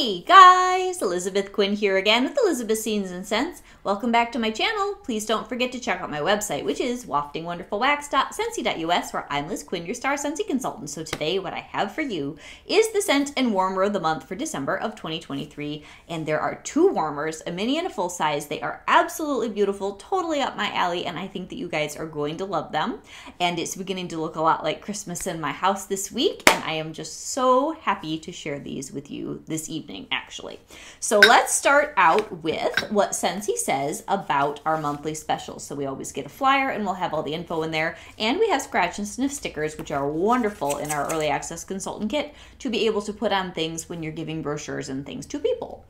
Hey guys, Elizabeth Quinn here again with Elizabeth Scenes and Scents. Welcome back to my channel. Please don't forget to check out my website, which is waftingwonderfulwax.scentsy.us, where I'm Liz Quinn, your star Scentsy consultant. So today, what I have for you is the scent and warmer of the month for December of 2023. And there are two warmers, a mini and a full size. They are absolutely beautiful, totally up my alley, and I think that you guys are going to love them. And it's beginning to look a lot like Christmas in my house this week, and I am just so happy to share these with you this evening, actually. So let's start out with what Scentsy says about our monthly specials. So we always get a flyer and we'll have all the info in there. And we have scratch and sniff stickers, which are wonderful in our early access consultant kit to be able to put on things when you're giving brochures and things to people.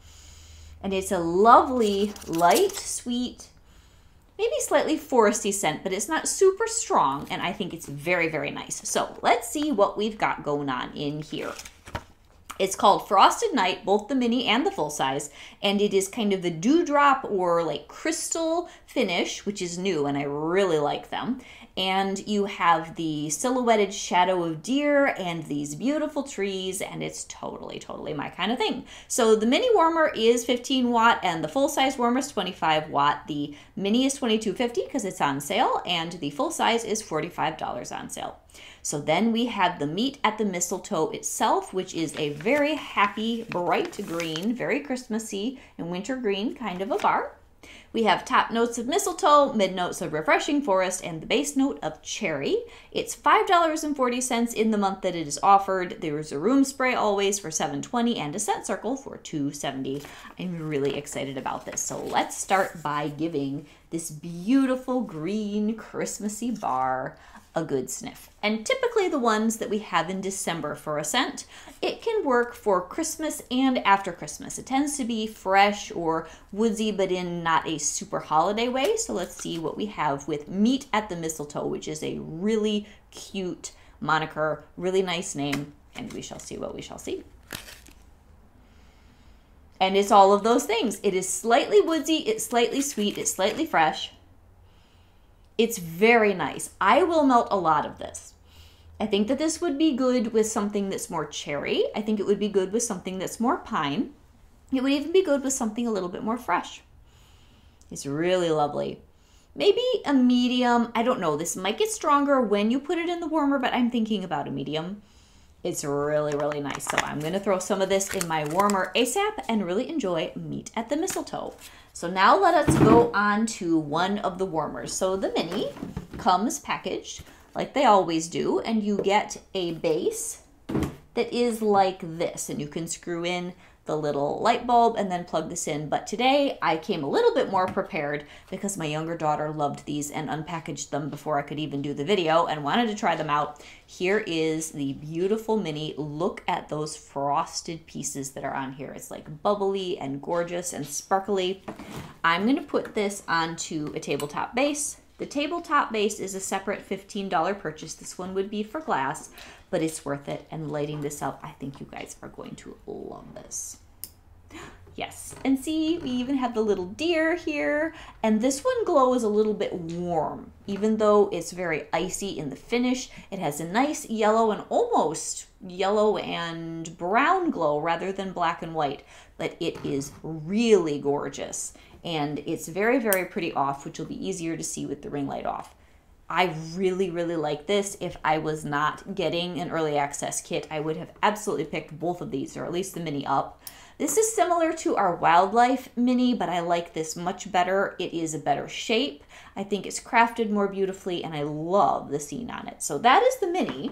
And it's a lovely, light, sweet, maybe slightly foresty scent, but it's not super strong. And I think it's very, very nice. So let's see what we've got going on in here. It's called Frosted Night, both the mini and the full size, and it is kind of the dewdrop or like crystal finish, which is new and I really like them. And you have the silhouetted shadow of deer and these beautiful trees, and it's totally, totally my kind of thing. So the mini warmer is 15 watt and the full size warmer is 25 watt. The mini is 22.50 because it's on sale, and the full size is $45 on sale. So then we have the meet at the mistletoe itself, which is a very happy, bright green, very Christmassy and winter green kind of a bar. We have top notes of mistletoe, mid notes of refreshing forest, and the base note of cherry. It's $5.40 in the month that it is offered. There's a room spray always for $7.20 and a scent circle for $2.70. I'm really excited about this. So let's start by giving this beautiful green Christmassy bar a good sniff. And typically the ones that we have in December for a scent, it can work for Christmas and after Christmas. It tends to be fresh or woodsy, but in not a super holiday way. So let's see what we have with Meet at the Mistletoe, which is a really cute moniker, really nice name, and we shall see what we shall see. And it's all of those things. It is slightly woodsy, it's slightly sweet, it's slightly fresh, it's very nice. I will melt a lot of this. I think that this would be good with something that's more cherry. I think it would be good with something that's more pine. It would even be good with something a little bit more fresh. It's really lovely. Maybe a medium. I don't know. This might get stronger when you put it in the warmer, but I'm thinking about a medium. It's really, really nice. So I'm going to throw some of this in my warmer ASAP and really enjoy Meet at the Mistletoe. So now let us go on to one of the warmers. So the mini comes packaged like they always do, and you get a base that is like this, and you can screw in the little light bulb and then plug this in. But today I came a little bit more prepared because my younger daughter loved these and unpackaged them before I could even do the video and wanted to try them out. Here is the beautiful mini. Look at those frosted pieces that are on here. It's like bubbly and gorgeous and sparkly. I'm going to put this onto a tabletop base. The tabletop base is a separate $15 purchase. This one would be for glass, but it's worth it. And lighting this up, I think you guys are going to love this. Yes, and see, we even have the little deer here, and this one glows a little bit warm, even though it's very icy in the finish. It has a nice yellow and almost yellow and brown glow rather than black and white, but it is really gorgeous, and it's very, very pretty off, which will be easier to see with the ring light off. I really, really like this. If I was not getting an early access kit, I would have absolutely picked both of these, or at least the mini up. This is similar to our Wildlife mini, but I like this much better. It is a better shape. I think it's crafted more beautifully, and I love the scene on it. So that is the mini.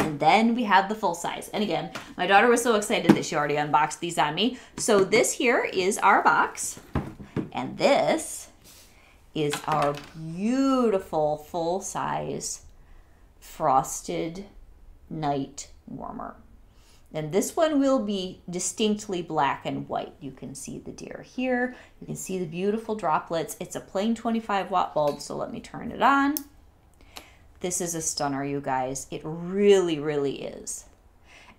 And then we have the full size. And again, my daughter was so excited that she already unboxed these on me. So this here is our box. And this is our beautiful full size frosted night warmer. And this one will be distinctly black and white. You can see the deer here. You can see the beautiful droplets. It's a plain 25 watt bulb, so let me turn it on. This is a stunner, you guys. It really, really is.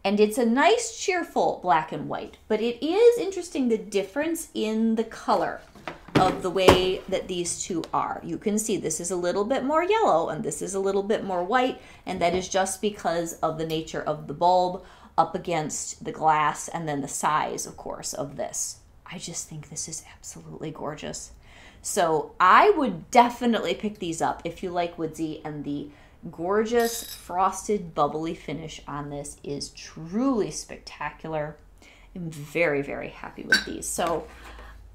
And it's a nice, cheerful black and white, but it is interesting the difference in the color of the way that these two are. You can see this is a little bit more yellow and this is a little bit more white, and that is just because of the nature of the bulb. up against the glass and then the size, of course, of this. I just think this is absolutely gorgeous. So I would definitely pick these up if you like woodsy and the gorgeous frosted bubbly finish on this is truly spectacular. I'm very, very happy with these. So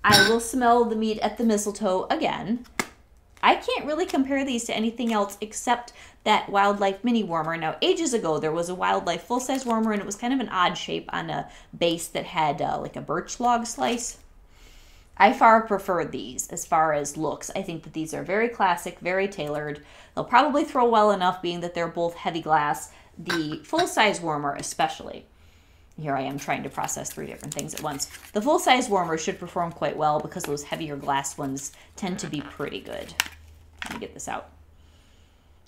I will smell the meet at the mistletoe again. I can't really compare these to anything else except that Wildlife mini warmer. Now, ages ago, there was a Wildlife full size warmer, and it was kind of an odd shape on a base that had uh, like a birch log slice. I far prefer these as far as looks. I think that these are very classic, very tailored. They'll probably throw well enough, being that they're both heavy glass. The full size warmer, especially. Here I am trying to process three different things at once. The full size warmer should perform quite well because those heavier glass ones tend to be pretty good. Let me get this out.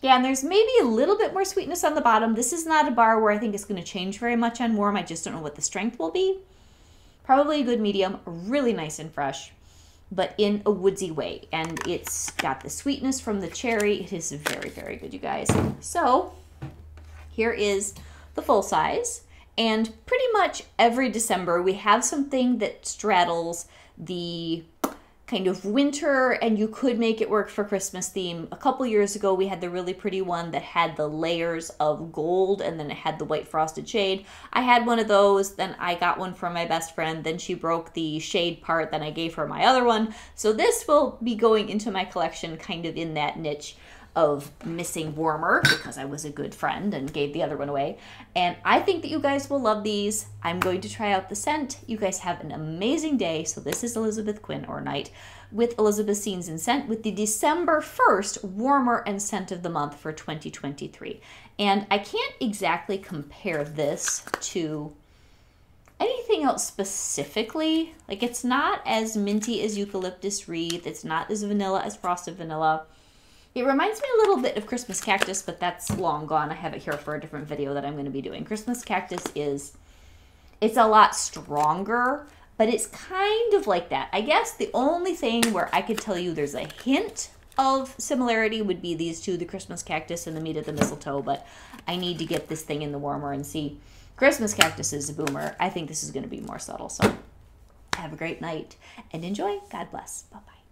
Yeah, and there's maybe a little bit more sweetness on the bottom. This is not a bar where I think it's going to change very much on warm. I just don't know what the strength will be. Probably a good medium, really nice and fresh, but in a woodsy way. And it's got the sweetness from the cherry. It is very, very good, you guys. So here is the full size. And pretty much every December, we have something that straddles the kind of winter and you could make it work for Christmas theme. A couple years ago, we had the really pretty one that had the layers of gold and then it had the white frosted shade. I had one of those, then I got one from my best friend, then she broke the shade part, then I gave her my other one. So this will be going into my collection kind of in that niche of missing warmer because I was a good friend and gave the other one away. And I think that you guys will love these. I'm going to try out the scent. You guys have an amazing day. So this is Elizabeth Quinn or Night with Elizabeth Scenes and Scent with the December 1st warmer and scent of the month for 2023. And I can't exactly compare this to anything else specifically. Like it's not as minty as eucalyptus wreath. It's not as vanilla as frosted vanilla. It reminds me a little bit of Christmas Cactus, but that's long gone. I have it here for a different video that I'm going to be doing. Christmas Cactus is, it's a lot stronger, but it's kind of like that. I guess the only thing where I could tell you there's a hint of similarity would be these two, the Christmas Cactus and the Meet at the Mistletoe, but I need to get this thing in the warmer and see. Christmas Cactus is a boomer. I think this is going to be more subtle, so have a great night and enjoy. God bless. Bye-bye.